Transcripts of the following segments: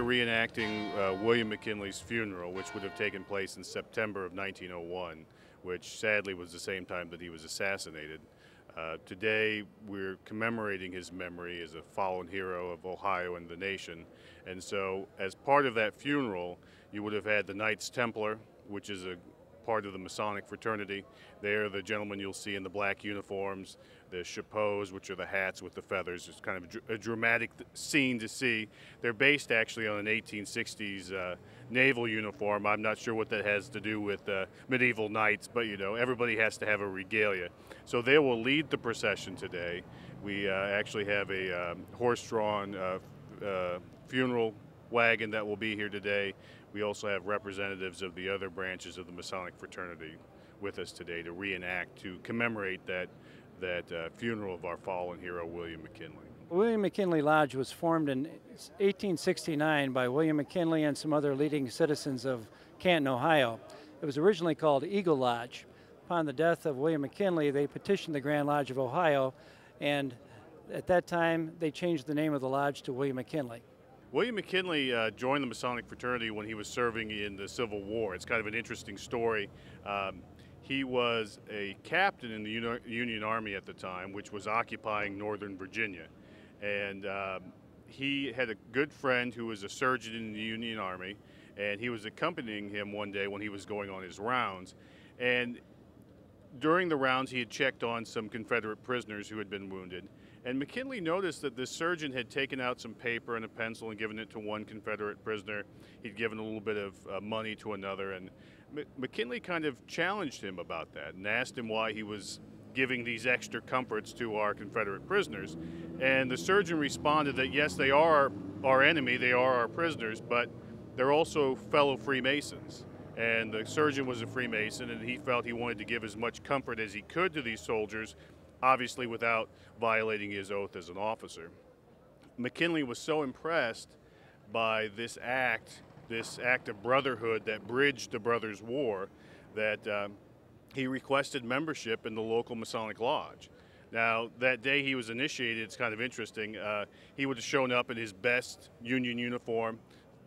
here reenacting uh, William McKinley's funeral, which would have taken place in September of 1901, which sadly was the same time that he was assassinated. Uh, today, we're commemorating his memory as a fallen hero of Ohio and the nation. And so, as part of that funeral, you would have had the Knights Templar, which is a part of the Masonic fraternity. They're the gentlemen you'll see in the black uniforms, the chapeaus, which are the hats with the feathers. It's kind of a, dramatic scene to see. They're based actually on an 1860s uh, naval uniform. I'm not sure what that has to do with uh, medieval knights, but you know, everybody has to have a regalia. So they will lead the procession today. We uh, actually have a um, horse-drawn uh, uh, funeral wagon that will be here today. We also have representatives of the other branches of the Masonic fraternity with us today to reenact, to commemorate that, that uh, funeral of our fallen hero, William McKinley. William McKinley Lodge was formed in 1869 by William McKinley and some other leading citizens of Canton, Ohio. It was originally called Eagle Lodge. Upon the death of William McKinley, they petitioned the Grand Lodge of Ohio, and at that time, they changed the name of the lodge to William McKinley. William McKinley uh, joined the Masonic fraternity when he was serving in the Civil War. It's kind of an interesting story. Um, he was a captain in the Uni Union Army at the time, which was occupying Northern Virginia. And um, he had a good friend who was a surgeon in the Union Army, and he was accompanying him one day when he was going on his rounds. And during the rounds, he had checked on some Confederate prisoners who had been wounded and McKinley noticed that the surgeon had taken out some paper and a pencil and given it to one Confederate prisoner. He'd given a little bit of uh, money to another. And M- McKinley kind of challenged him about that and asked him why he was giving these extra comforts to our Confederate prisoners. And the surgeon responded that yes, they are our enemy, they are our prisoners, but they're also fellow Freemasons. And the surgeon was a Freemason, and he felt he wanted to give as much comfort as he could to these soldiers obviously without violating his oath as an officer. McKinley was so impressed by this act, this act of brotherhood that bridged the Brothers' War, that um, he requested membership in the local Masonic Lodge. Now, that day he was initiated, it's kind of interesting. Uh, he would have shown up in his best Union uniform,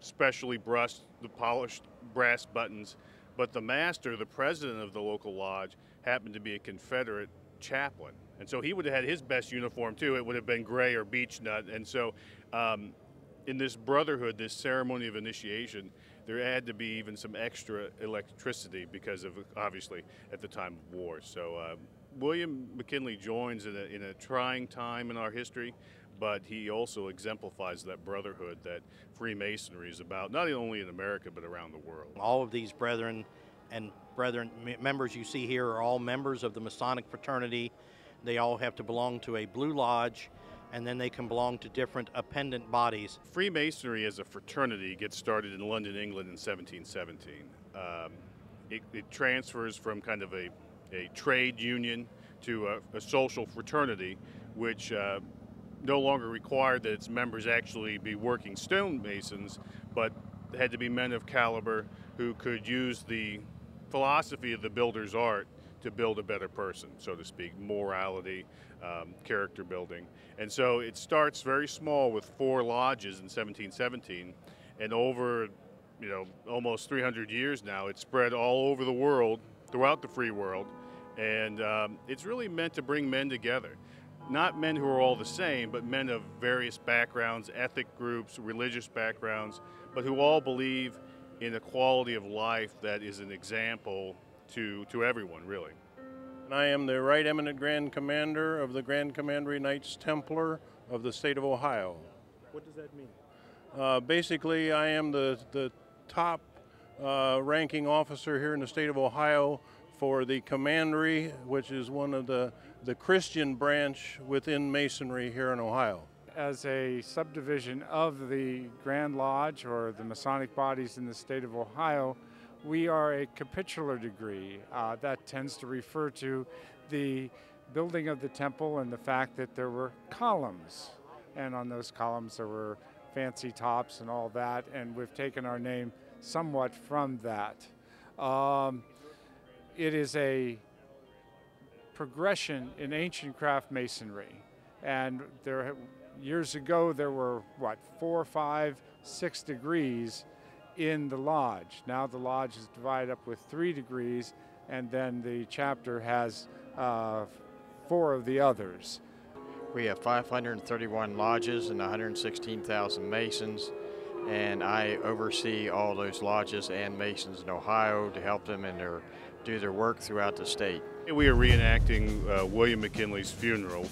specially brushed, the polished brass buttons. But the master, the president of the local lodge, happened to be a Confederate chaplain. And so he would have had his best uniform too. It would have been gray or beech nut. And so um, in this brotherhood, this ceremony of initiation, there had to be even some extra electricity because of obviously at the time of war. So uh, William McKinley joins in a, in a trying time in our history, but he also exemplifies that brotherhood that Freemasonry is about, not only in America, but around the world. All of these brethren and brethren members you see here are all members of the Masonic fraternity. They all have to belong to a Blue Lodge and then they can belong to different appendant bodies. Freemasonry as a fraternity gets started in London, England in 1717. Um, it, it, transfers from kind of a, a trade union to a, a social fraternity, which uh, no longer required that its members actually be working stonemasons, but had to be men of caliber who could use the philosophy of the builder's art to build a better person, so to speak, morality, um, character building. And so it starts very small with four lodges in 1717, and over, you know, almost 300 years now, it's spread all over the world, throughout the free world, and um, it's really meant to bring men together. Not men who are all the same, but men of various backgrounds, ethnic groups, religious backgrounds, but who all believe in a quality of life that is an example to, to everyone, really. And I am the Right Eminent Grand Commander of the Grand Commandery Knights Templar of the state of Ohio. What does that mean? Uh, basically, I am the, the top uh, ranking officer here in the state of Ohio for the Commandery, which is one of the, the Christian branch within Masonry here in Ohio as a subdivision of the Grand Lodge or the Masonic bodies in the state of Ohio, we are a capitular degree. Uh, that tends to refer to the building of the temple and the fact that there were columns. And on those columns there were fancy tops and all that, and we've taken our name somewhat from that. Um, it is a progression in ancient craft masonry, and there years ago, there were, what, four, five, six degrees in the lodge. Now the lodge is divided up with three degrees, and then the chapter has uh, four of the others. We have 531 lodges and 116,000 Masons, and I oversee all those lodges and Masons in Ohio to help them in their do their work throughout the state. We are reenacting uh, William McKinley's funeral